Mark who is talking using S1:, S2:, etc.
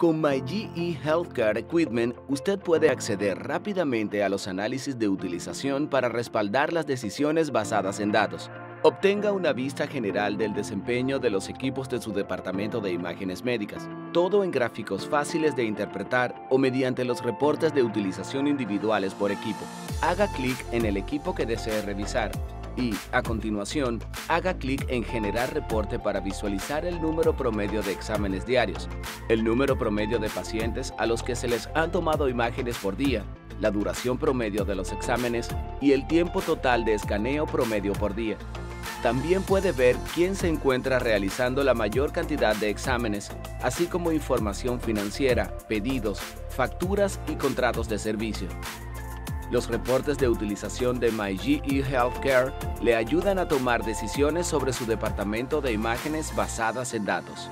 S1: Con MyGE Healthcare Equipment, usted puede acceder rápidamente a los análisis de utilización para respaldar las decisiones basadas en datos. Obtenga una vista general del desempeño de los equipos de su departamento de imágenes médicas, todo en gráficos fáciles de interpretar o mediante los reportes de utilización individuales por equipo. Haga clic en el equipo que desee revisar y, a continuación, haga clic en Generar reporte para visualizar el número promedio de exámenes diarios, el número promedio de pacientes a los que se les han tomado imágenes por día, la duración promedio de los exámenes y el tiempo total de escaneo promedio por día. También puede ver quién se encuentra realizando la mayor cantidad de exámenes, así como información financiera, pedidos, facturas y contratos de servicio. Los reportes de utilización de MyGE Healthcare le ayudan a tomar decisiones sobre su departamento de imágenes basadas en datos.